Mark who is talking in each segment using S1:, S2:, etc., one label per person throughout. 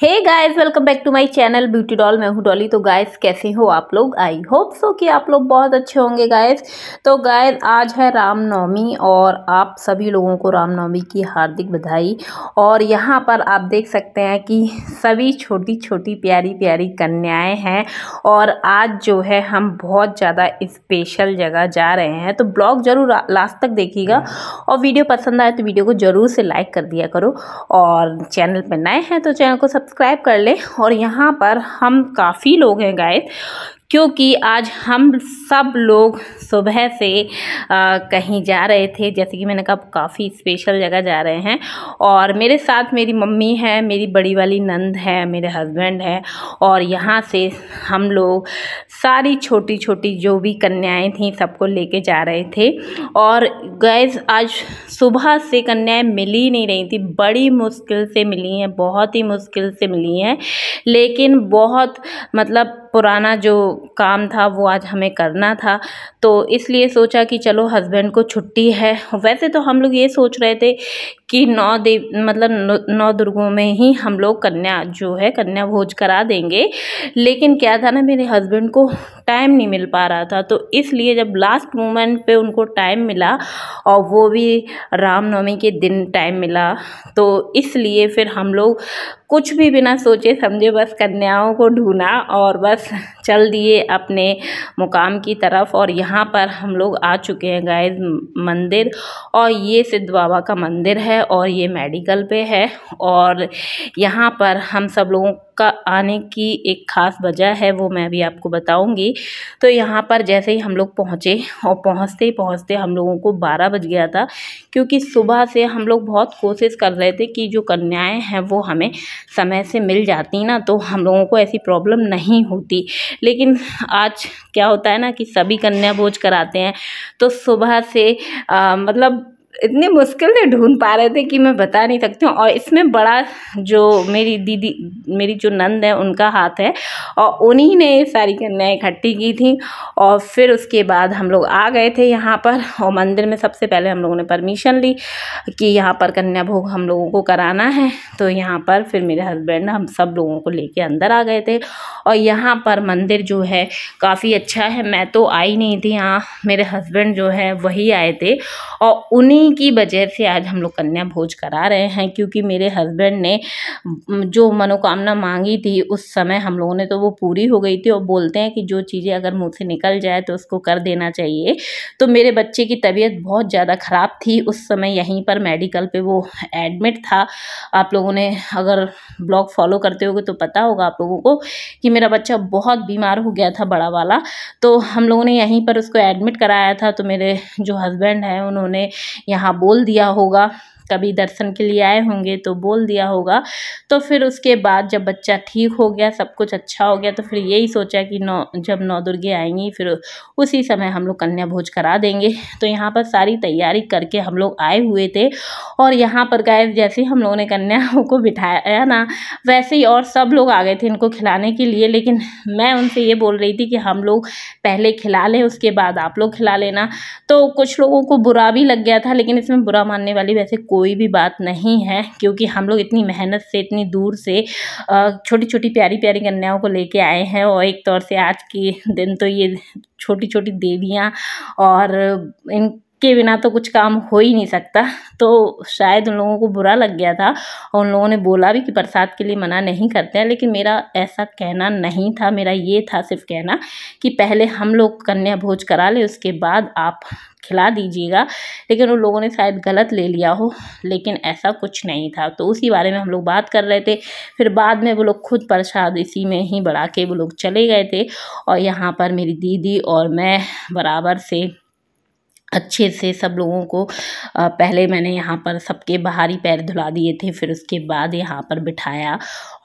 S1: Hey guys welcome back to my channel beauty doll मैं हूँ डॉली तो गाइस कैसे हो आप लोग? आई होप सो कि आप लोग बहुत अच्छे होंगे गाइस तो गाइस आज है रामनवमी और आप सभी लोगों को रामनवमी की हार्दिक बधाई। और यहाँ पर आप देख सकते हैं कि सभी छोटी छोटी प्यारी प्यारी कन्याएँ हैं। और आज जो है, हम बहुत ज़्यादा स्पेशल जगह जा रहे हैं। तो ब्लॉग ज़रूर लास्ट तक देखिएगा। और वीडियो पसंद आए तो वीडियो को ज़रूर से लाइक कर दिया करो। और चैनल पर नए हैं तो चैनल को सब सब्सक्राइब कर लें और यहाँ पर हम काफ़ी लोग हैं गाइस क्योंकि आज हम सब लोग सुबह से आ, कहीं जा रहे थे जैसे कि मैंने कहा काफ़ी स्पेशल जगह जा रहे हैं। और मेरे साथ मेरी मम्मी है मेरी बड़ी वाली नंद है मेरे हस्बैंड है। और यहाँ से हम लोग सारी छोटी छोटी जो भी कन्याएँ थी सबको लेके जा रहे थे। और गैस आज सुबह से कन्याएँ मिली नहीं रही थी बड़ी मुश्किल से मिली हैं बहुत ही मुश्किल से मिली हैं। लेकिन बहुत मतलब पुराना जो काम था, वो आज हमें करना था। तो इसलिए सोचा कि चलो हस्बैंड को छुट्टी है। वैसे तो हम लोग ये सोच रहे थे कि नौ देव मतलब नौ दुर्गों में ही हम लोग कन्या जो है, कन्या भोज करा देंगे। लेकिन क्या था ना, मेरे हस्बैंड को टाइम नहीं मिल पा रहा था। तो इसलिए जब लास्ट मोमेंट पे उनको टाइम मिला और वो भी रामनवमी के दिन टाइम मिला तो इसलिए फिर हम लोग कुछ भी बिना सोचे समझे बस कन्याओं को ढूंढा और बस चल दिए अपने मुकाम की तरफ़। और यहाँ पर हम लोग आ चुके हैं गाय मंदिर। और ये सिद्ध बाबा का मंदिर है और ये मेडिकल पे है। और यहाँ पर हम सब लोगों का आने की एक ख़ास वजह है, वो मैं भी आपको बताऊँगी। तो यहाँ पर जैसे ही हम लोग पहुँचे, और पहुँचते ही पहुँचते हम लोगों को बारह बज गया था, क्योंकि सुबह से हम लोग बहुत कोशिश कर रहे थे कि जो कन्याएँ हैं वो हमें समय से मिल जाती ना तो हम लोगों को ऐसी प्रॉब्लम नहीं होती। लेकिन आज क्या होता है ना कि सभी कन्या भोज कराते हैं तो सुबह से आ, मतलब इतनी मुश्किल से ढूंढ पा रहे थे कि मैं बता नहीं सकती हूँ। और इसमें बड़ा जो मेरी दीदी, मेरी जो नंद है, उनका हाथ है और उन्हीं ने सारी कन्याएँ इकट्ठी की थी। और फिर उसके बाद हम लोग आ गए थे यहाँ पर और मंदिर में सबसे पहले हम लोगों ने परमिशन ली कि यहाँ पर कन्या भोग हम लोगों को कराना है। तो यहाँ पर फिर मेरे हस्बैंड हम सब लोगों को लेके अंदर आ गए थे। और यहाँ पर मंदिर जो है काफ़ी अच्छा है। मैं तो आई नहीं थी यहाँ। मेरे हस्बैंड जो है वही आए थे और उन्हीं उन्हीं की वजह से आज हम लोग कन्या भोज करा रहे हैं, क्योंकि मेरे हस्बैंड ने जो मनोकामना मांगी थी, उस समय हम लोगों ने तो वो पूरी हो गई थी और बोलते हैं कि जो चीज़ें अगर मुँह से निकल जाए तो उसको कर देना चाहिए। तो मेरे बच्चे की तबीयत बहुत ज़्यादा ख़राब थी, उस समय यहीं पर मेडिकल पे वो एडमिट था। आप लोगों ने अगर ब्लॉग फॉलो करते होगे तो पता होगा आप लोगों को कि मेरा बच्चा बहुत बीमार हो गया था, बड़ा वाला। तो हम लोगों ने यहीं पर उसको एडमिट कराया था। तो मेरे जो हस्बैंड हैं, उन्होंने यहाँ बोल दिया होगा। कभी दर्शन के लिए आए होंगे तो बोल दिया होगा। तो फिर उसके बाद जब बच्चा ठीक हो गया, सब कुछ अच्छा हो गया तो फिर यही सोचा कि नौ, जब नौ दुर्गे आएँगी, फिर उसी समय हम लोग कन्या भोज करा देंगे। तो यहाँ पर सारी तैयारी करके हम लोग आए हुए थे और यहाँ पर गए जैसे हम लोगों ने कन्याओं को बिठाया ना, वैसे ही और सब लोग आ गए थे इनको खिलाने के लिए। लेकिन मैं उनसे ये बोल रही थी कि हम लोग पहले खिला लें, उसके बाद आप लोग खिला लेना। तो कुछ लोगों को बुरा भी लग गया था, लेकिन इसमें बुरा मानने वाली वैसे कोई भी बात नहीं है, क्योंकि हम लोग इतनी मेहनत से, इतनी दूर से छोटी छोटी प्यारी प्यारी कन्याओं को लेके आए हैं और एक तौर से आज के दिन तो ये छोटी छोटी देवियाँ और इन के बिना तो कुछ काम हो ही नहीं सकता। तो शायद उन लोगों को बुरा लग गया था और उन लोगों ने बोला भी कि प्रसाद के लिए मना नहीं करते हैं, लेकिन मेरा ऐसा कहना नहीं था। मेरा ये था सिर्फ़ कहना कि पहले हम लोग कन्या भोज करा ले, उसके बाद आप खिला दीजिएगा। लेकिन उन लोगों ने शायद गलत ले लिया हो, लेकिन ऐसा कुछ नहीं था। तो उसी बारे में हम लोग बात कर रहे थे। फिर बाद में वो लोग खुद प्रसाद इसी में ही बढ़ा के वो लोग चले गए थे। और यहाँ पर मेरी दीदी और मैं बराबर से अच्छे से सब लोगों को पहले मैंने यहाँ पर सबके बाहरी पैर धुला दिए थे, फिर उसके बाद यहाँ पर बिठाया,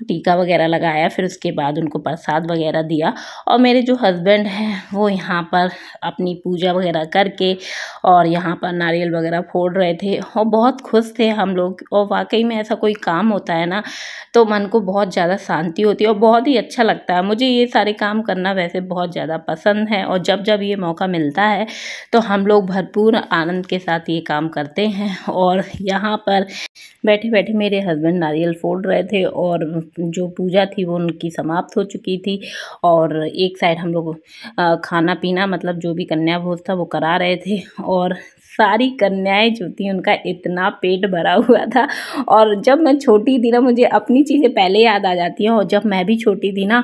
S1: टीका वगैरह लगाया, फिर उसके बाद उनको प्रसाद वगैरह दिया और मेरे जो हस्बैंड हैं, वो यहाँ पर अपनी पूजा वगैरह करके और यहाँ पर नारियल वगैरह फोड़ रहे थे और बहुत खुश थे हम लोग और वाकई में ऐसा कोई काम होता है ना तो मन को बहुत ज़्यादा शांति होती है और बहुत ही अच्छा लगता है। मुझे ये सारे काम करना वैसे बहुत ज़्यादा पसंद है और जब जब ये मौका मिलता है तो हम लोग भरपूर आनंद के साथ ये काम करते हैं और यहाँ पर बैठे बैठे मेरे हस्बैंड नारियल फोड़ रहे थे और जो पूजा थी वो उनकी समाप्त हो चुकी थी और एक साइड हम लोग खाना पीना मतलब जो भी कन्या भोज था वो करा रहे थे और सारी कन्याएँ जो थी, उनका इतना पेट भरा हुआ था। और जब मैं छोटी थी ना, मुझे अपनी चीज़ें पहले याद आ जाती हैं, और जब मैं भी छोटी थी ना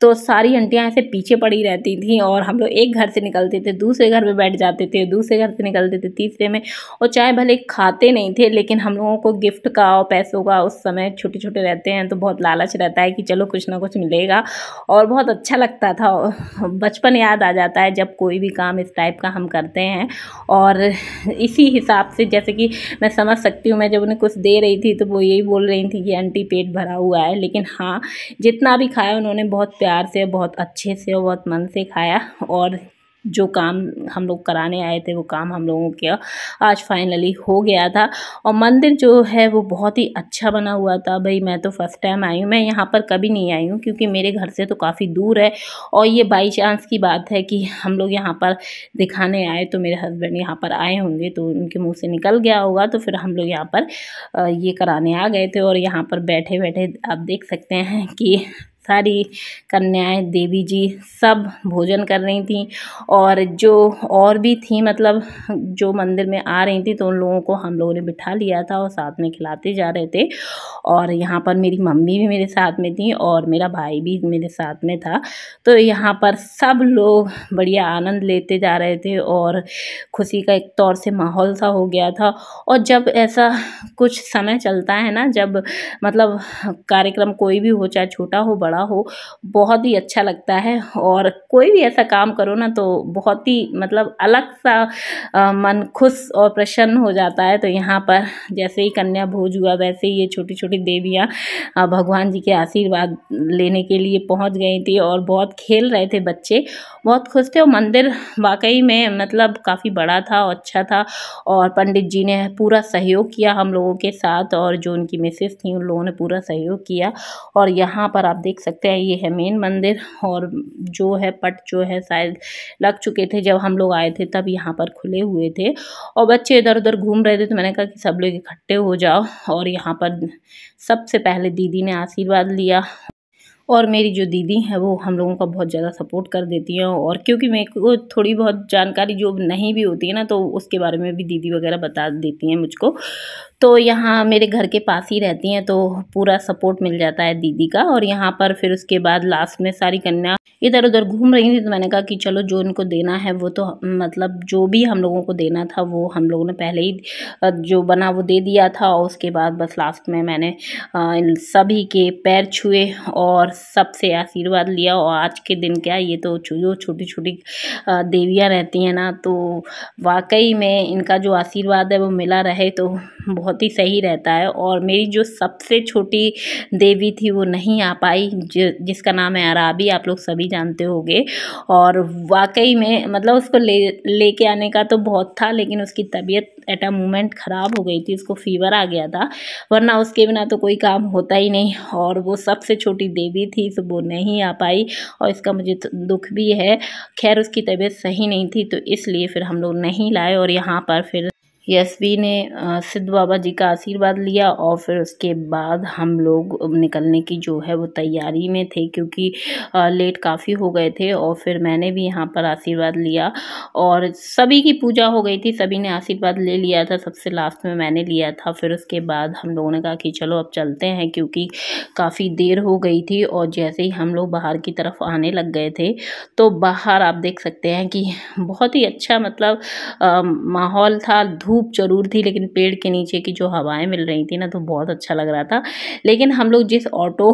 S1: तो सारी आंटियाँ ऐसे पीछे पड़ी रहती थी, और हम लोग एक घर से निकलते थे, दूसरे घर में बैठ जाते थे, दूसरे घर से निकलते थे, तीसरे में। और चाहे भले खाते नहीं थे, लेकिन हम लोगों को गिफ्ट का और पैसों का उस समय छोटे छोटे रहते हैं तो बहुत लालच रहता है कि चलो कुछ ना कुछ मिलेगा। और बहुत अच्छा लगता था बचपन याद आ जाता है जब कोई भी काम इस टाइप का हम करते हैं। और इसी हिसाब से जैसे कि मैं समझ सकती हूँ, मैं जब उन्हें कुछ दे रही थी तो वो यही बोल रही थी कि आंटी पेट भरा हुआ है। लेकिन हाँ जितना भी खाया उन्होंने बहुत प्यार से, बहुत अच्छे से और बहुत मन से खाया और जो काम हम लोग कराने आए थे, वो काम हम लोगों का, आज फाइनली हो गया था। और मंदिर जो है, वो बहुत ही अच्छा बना हुआ था। भाई, मैं तो फ़र्स्ट टाइम आई हूँ। मैं यहाँ पर कभी नहीं आई हूँ, क्योंकि मेरे घर से तो काफ़ी दूर है। और ये बाई चांस की बात है कि हम लोग यहाँ पर दिखाने आए तो मेरे हस्बैंड यहाँ पर आए होंगे तो उनके मुँह से निकल गया होगा। तो फिर हम लोग यहाँ पर ये कराने आ गए थे। और यहाँ पर बैठे बैठे आप देख सकते हैं कि सारी कन्याएँ देवी जी सब भोजन कर रही थी और जो और भी थी मतलब जो मंदिर में आ रही थी तो उन लोगों को हम लोगों ने बिठा लिया था और साथ में खिलाते जा रहे थे। और यहाँ पर मेरी मम्मी भी मेरे साथ में थी और मेरा भाई भी मेरे साथ में था। तो यहाँ पर सब लोग बढ़िया आनंद लेते जा रहे थे और खुशी का एक तौर से माहौल सा हो गया था। और जब ऐसा कुछ समय चलता है ना, जब मतलब कार्यक्रम कोई भी हो, चाहे छोटा हो, बड़ा बड़ा हो, बहुत ही अच्छा लगता है। और कोई भी ऐसा काम करो ना तो बहुत ही मतलब अलग सा मन खुश और प्रसन्न हो जाता है। तो यहाँ पर जैसे ही कन्या भोज हुआ, वैसे ही ये छोटी छोटी देवियाँ भगवान जी के आशीर्वाद लेने के लिए पहुँच गई थी और बहुत खेल रहे थे बच्चे। बहुत खुश थे और मंदिर वाकई में मतलब काफ़ी बड़ा था और अच्छा था और पंडित जी ने पूरा सहयोग किया हम लोगों के साथ और जो उनकी मिसेस थी उन लोगों ने पूरा सहयोग किया। और यहाँ पर आप देख सकते हैं, ये है मेन मंदिर और जो है पट जो है शायद लग चुके थे जब हम लोग आए थे, तब यहाँ पर खुले हुए थे। और बच्चे इधर उधर घूम रहे थे तो मैंने कहा कि सब लोग इकट्ठे हो जाओ और यहाँ पर सबसे पहले दीदी ने आशीर्वाद लिया। और मेरी जो दीदी हैं, वो हम लोगों का बहुत ज़्यादा सपोर्ट कर देती हैं और क्योंकि मेरे को थोड़ी बहुत जानकारी जो नहीं भी होती है ना तो उसके बारे में भी दीदी वगैरह बता देती हैं मुझको। तो यहाँ मेरे घर के पास ही रहती हैं तो पूरा सपोर्ट मिल जाता है दीदी का और यहाँ पर फिर उसके बाद लास्ट में सारी कन्या इधर उधर घूम रही थी तो मैंने कहा कि चलो जो इनको देना है, वो तो मतलब जो भी हम लोगों को देना था, वो हम लोगों ने पहले ही जो बना वो दे दिया था और उसके बाद बस लास्ट में मैंने इन सभी के पैर छुए और सबसे आशीर्वाद लिया और आज के दिन क्या ये तो जो छोटी छोटी देवियाँ रहती हैं ना तो वाकई में इनका जो आशीर्वाद है वो मिला रहे तो बहुत ही सही रहता है और मेरी जो सबसे छोटी देवी थी वो नहीं आ पाई जिसका नाम है अराबी, आप लोग सभी जानते होंगे। और वाकई में मतलब उसको ले, लेके आने का तो बहुत था, लेकिन उसकी तबीयत एट अ मोमेंट ख़राब हो गई थी, उसको फीवर आ गया था, वरना उसके बिना तो कोई काम होता ही नहीं। और वो सबसे छोटी देवी थी तो वो नहीं आ पाई और इसका मुझे तो दुख भी है। खैर, उसकी तबीयत सही नहीं थी तो इसलिए फिर हम लोग नहीं लाए और यहाँ पर फिर यशवी ने सिद्ध बाबा जी का आशीर्वाद लिया और फिर उसके बाद हम लोग निकलने की जो है वो तैयारी में थे क्योंकि लेट काफ़ी हो गए थे और फिर मैंने भी यहाँ पर आशीर्वाद लिया और सभी की पूजा हो गई थी, सभी ने आशीर्वाद ले लिया था, सबसे लास्ट में मैंने लिया था। फिर उसके बाद हम लोगों ने कहा कि चलो अब चलते हैं क्योंकि काफ़ी देर हो गई थी और जैसे ही हम लोग बाहर की तरफ़ आने लग गए थे तो बाहर आप देख सकते हैं कि बहुत ही अच्छा मतलब माहौल था, धूप धूप ज़रूर थी, लेकिन पेड़ के नीचे की जो हवाएँ मिल रही थी ना तो बहुत अच्छा लग रहा था। लेकिन हम लोग जिस ऑटो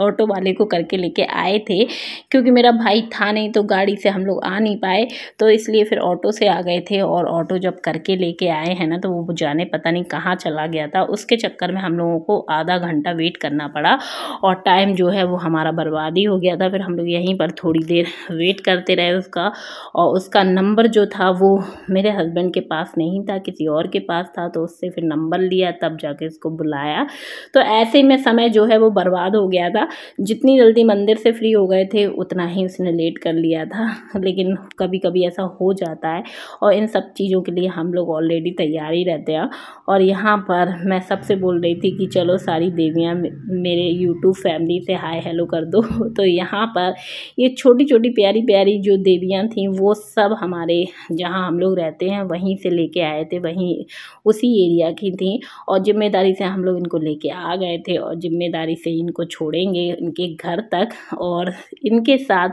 S1: ऑटो वाले को करके लेके आए थे, क्योंकि मेरा भाई था नहीं तो गाड़ी से हम लोग आ नहीं पाए तो इसलिए फिर ऑटो से आ गए थे और ऑटो जब करके लेके आए हैं ना तो वो जाने पता नहीं कहाँ चला गया था। उसके चक्कर में हम लोगों को आधा घंटा वेट करना पड़ा और टाइम जो है वो हमारा बर्बादी हो गया था। फिर हम लोग यहीं पर थोड़ी देर वेट करते रहे उसका और उसका नंबर जो था वो मेरे हस्बैंड के पास नहीं था किसी और के पास था तो उससे फिर नंबर लिया, तब जाके इसको बुलाया। तो ऐसे में समय जो है वो बर्बाद हो गया था। जितनी जल्दी मंदिर से फ्री हो गए थे, उतना ही उसने लेट कर लिया था। लेकिन कभी कभी ऐसा हो जाता है और इन सब चीज़ों के लिए हम लोग ऑलरेडी तैयार ही रहते हैं। और यहाँ पर मैं सबसे बोल रही थी कि चलो सारी देवियाँ मेरे यूट्यूब फैमिली से हाय हेलो कर दो। तो यहाँ पर ये छोटी छोटी प्यारी प्यारी जो देवियाँ थी, वो सब हमारे जहाँ हम लोग रहते हैं, वहीं से लेके आए थे। वहीं उसी एरिया की थी और ज़िम्मेदारी से हम लोग इनको लेके आ गए थे और ज़िम्मेदारी से इनको छोड़ेंगे इनके घर तक और इनके साथ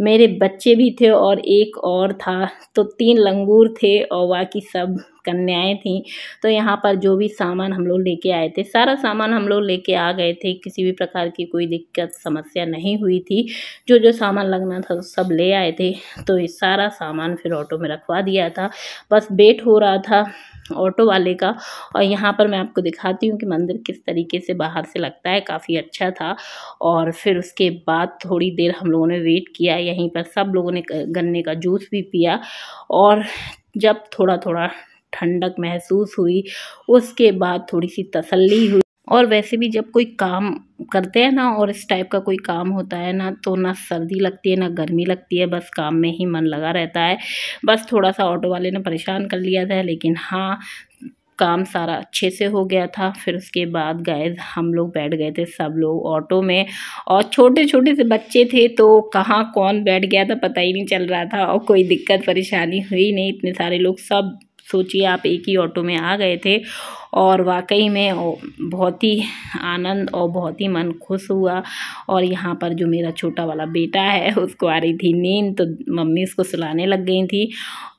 S1: मेरे बच्चे भी थे और एक और था तो तीन लंगूर थे और बाकी सब कन्याएँ थीं। तो यहाँ पर जो भी सामान हम लोग लेके आए थे, सारा सामान हम लोग लेके आ गए थे। किसी भी प्रकार की कोई दिक्कत, समस्या नहीं हुई थी। जो जो सामान लगना था सब ले आए थे। तो ये सारा सामान फिर ऑटो में रखवा दिया था। बस वेट हो रहा था ऑटो वाले का। और यहाँ पर मैं आपको दिखाती हूँ कि मंदिर किस तरीके से बाहर से लगता है। काफ़ी अच्छा था। और फिर उसके बाद थोड़ी देर हम लोगों ने वेट किया। यहीं पर सब लोगों ने गन्ने का जूस भी पिया। और जब थोड़ा थोड़ा ठंडक महसूस हुई, उसके बाद थोड़ी सी तसल्ली हुई। और वैसे भी जब कोई काम करते हैं ना और इस टाइप का कोई काम होता है ना तो ना सर्दी लगती है, ना गर्मी लगती है, बस काम में ही मन लगा रहता है। बस थोड़ा सा ऑटो वाले ने परेशान कर लिया था, लेकिन हाँ काम सारा अच्छे से हो गया था। फिर उसके बाद गए हम लोग बैठ गए थे सब लोग ऑटो में। और छोटे छोटे से बच्चे थे तो कहाँ कौन बैठ गया था पता ही नहीं चल रहा था और कोई दिक्कत परेशानी हुई नहीं। इतने सारे लोग सब सोचिए आप एक ही ऑटो में आ गए थे और वाकई में बहुत ही आनंद और बहुत ही मन खुश हुआ और यहाँ पर जो मेरा छोटा वाला बेटा है, उसको आ रही थी नींद तो मम्मी उसको सुलाने लग गई थी।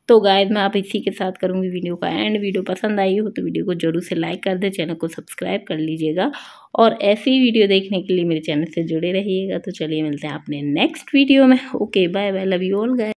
S1: तो गाय मैं आप इसी के साथ करूँगी वीडियो का एंड वीडियो पसंद आई हो तो वीडियो को ज़रूर से लाइक कर दे, चैनल को सब्सक्राइब कर लीजिएगा और ऐसी वीडियो देखने के लिए मेरे चैनल से जुड़े रहिएगा। तो चलिए मिलते हैं अपने नेक्स्ट वीडियो में। Okay bye bye love you all guy